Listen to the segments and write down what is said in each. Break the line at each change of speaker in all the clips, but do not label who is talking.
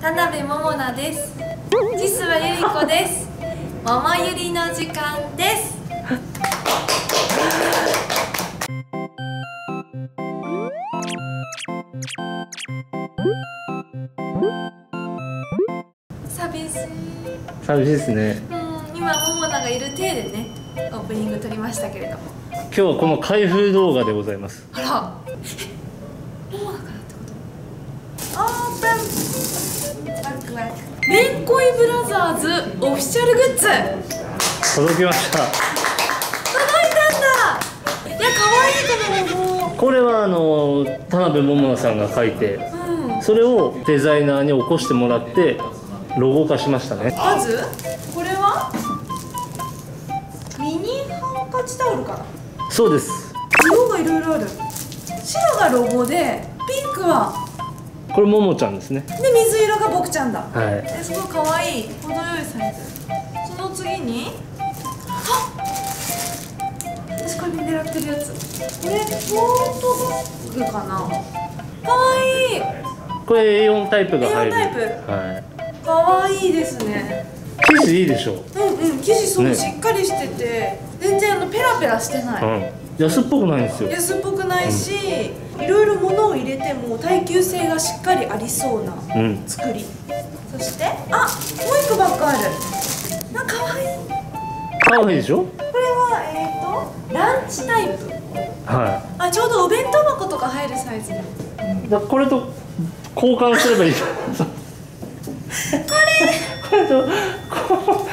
田辺桃奈です。ジスはゆり子です。桃ゆりの時間です。寂しい。
寂しいですね。
うん今桃奈がいる体でねオープニング撮りましたけれども。
今日はこの開封動画でございます。
あらえ桃奈からってことオープンワクワクめんこいブラザーズオフィシャルグッズ。
届きました。
届いたんだ。いや可愛いこのロゴ
これはあの田辺桃奈さんが書いて
うん。
それをデザイナーに起こしてもらってロゴ化しましたね。
まずこれは？ミニハンカチタオルかな？
そうです。
色がいろいろある。白がロゴでピンクは
これももちゃんですね。
で水色が僕ちゃんだ。
はい。
えすごい可愛い。程よいサイズ。その次にあ私これ狙ってるやつ。これトートバッグかな可愛い。
これ A4 タイプが入る。
A4 タイプ？
はい。
可愛いですね。
生地いいでしょ。
うんうん。生地そう、
ね
しっかりしてて全然あのペラペラしてない、
うん安っぽくないんですよ。
安っぽくないし、いろいろ物を入れても耐久性がしっかりありそうな
うん。
作り。そしてあもう一個バッグある。あかわいい。
可愛いでしょ？
これはえっ、とランチタイプ。
は
あちょうどお弁当箱とか入るサイズ。
だこれと交換すればいい。これ。これとこ
こ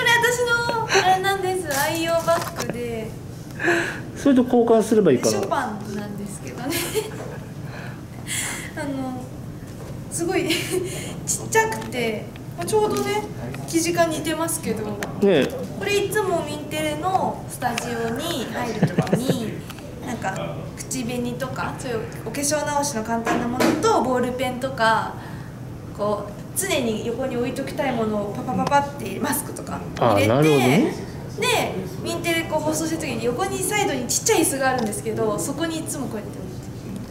れ私のあれなんです愛用バッグで
うそれと交換すればいいかな
ショパンなんですけどね。あのすごい ちっちゃくてまあちょうどね生地感似てますけど。
ね
これいつもミンテレのスタジオに入る時になんか口紅とかそういうお化粧直しの簡単なものとボールペンとかこう常に横に置いときたいものをパパパパってマスクとか入れてで送してる時に横にサイドにちっちゃい椅子があるんですけどそこにいつもこうやって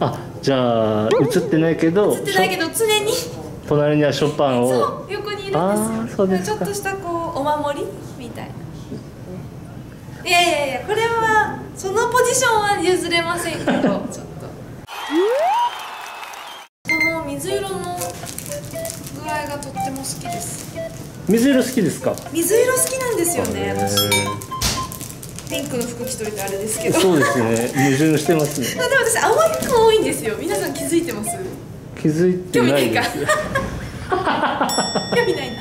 あじゃあ映ってないけど
映ってないけど常に。
隣にはショパンを。
そう横にいるんですよ。
ですか。
ちょっとしたこうお守りみたいな。いやいやいやこれはそのポジションは譲れませんけど ちょっと。この水色の具合がとっても好きです。
水色好きですか？
水色好きなんですよね私ピンクの服着といてあれですけど。
そうですね。矛盾してますね。
でも私青い服多いんですよ。皆さん気づいてます？
気づいてないです。よ
興味ない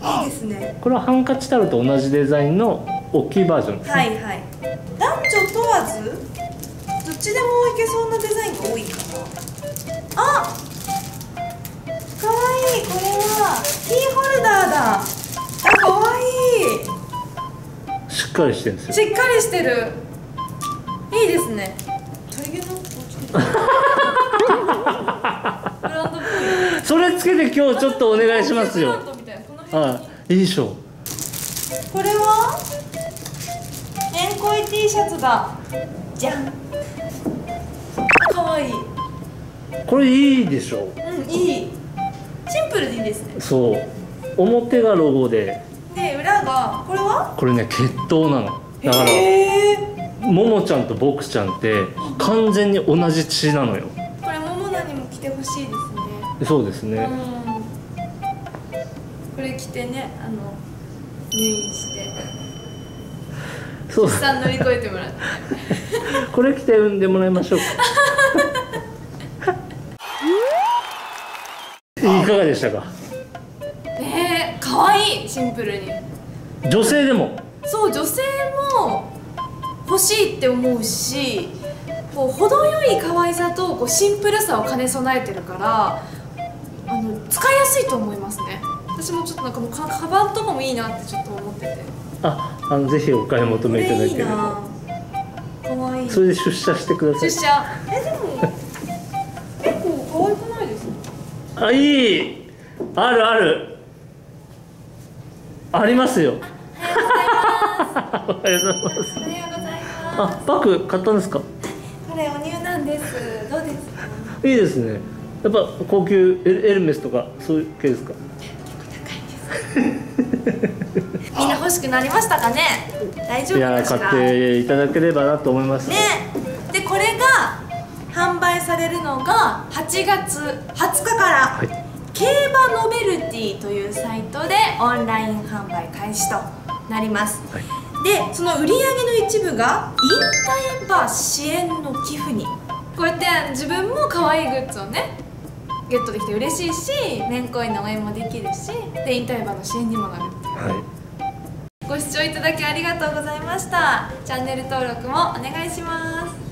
な。いいですね。
これはハンカチタオルと同じデザインの大きいバージョンですね、
はいはい。男女問わずどっちでもいけそうなデザインが多いかな。あかわいい。これはか
りしてるんですよ。
しっかりしてる。いいですね。
それつけて今日ちょっとお願いしますよ。はい。いいでしょ。
これは？めんこい T シャツだ。じゃん。かわいい。
これいいでしょ。
うんいい。シンプルでいいですね。
そう。表がロゴで
で裏がこれは？
これね血統なの。だからももちゃんと僕ちゃんって完全に同じ血なのよ。
これ桃菜にも着てほしいですね。
そうですね。
うん。これ着てねあの入院して。
そう。
出産乗り越えてもらって。
これ着て産んでもらいましょうか。いかがでしたか？
ねえかわい。いシンプルに。
女性でも？
そう女性も欲しいって思うしこう程よい可愛さとこうシンプルさを兼ね備えてるからあの使いやすいと思いますね。私もちょっとなんかもうかカバンとかもいいなってちょっと思ってて。
ああのぜひお買い求
こ
めいただ
れいいな
ければ
かわいい。
それで出社してください。
出社。えでも結構可愛くないですか？
あいい。あるあるありますよ。おはようございます
おはようございます。
あバッグ買ったんですか？
これお乳なんです。どうですか？
いいですね。やっぱ高級エルエルメスとかそういう系ですか？
みんな欲しくなりましたかね？大丈
いや
夫か？しら
買っていただければなと思います。
ね。でこれが販売されるのが8月20日から、
はい
競馬ノベルティというサイトでオンライン販売開始となります、
はい。
でその売り上げの一部が引退馬支援の寄付に。こうやって自分も可愛いグッズをねゲットできて嬉しいしめんこいの応援もできるしで引退馬の支援にもなるっていう。
はい。
ご視聴いただきありがとうございました。チャンネル登録もお願いします